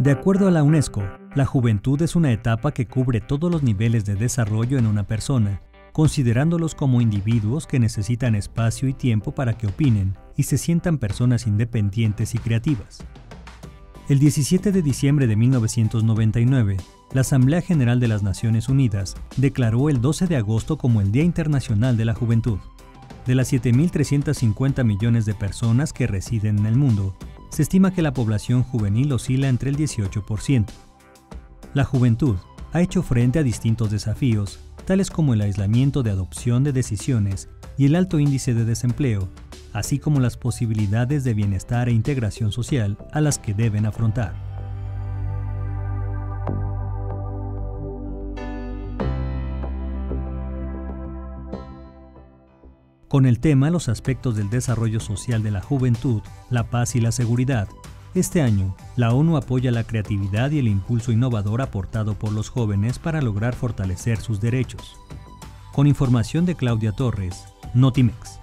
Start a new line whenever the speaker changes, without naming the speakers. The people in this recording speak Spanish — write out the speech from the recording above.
De acuerdo a la UNESCO, la juventud es una etapa que cubre todos los niveles de desarrollo en una persona, considerándolos como individuos que necesitan espacio y tiempo para que opinen y se sientan personas independientes y creativas. El 17 de diciembre de 1999, la Asamblea General de las Naciones Unidas declaró el 12 de agosto como el Día Internacional de la Juventud. De las 7.350 millones de personas que residen en el mundo, se estima que la población juvenil oscila entre el 18%. La juventud ha hecho frente a distintos desafíos, tales como el aislamiento de adopción de decisiones y el alto índice de desempleo, así como las posibilidades de bienestar e integración social a las que deben afrontar. Con el tema Los aspectos del desarrollo social de la juventud, la paz y la seguridad, este año, la ONU apoya la creatividad y el impulso innovador aportado por los jóvenes para lograr fortalecer sus derechos. Con información de Claudia Torres, Notimex.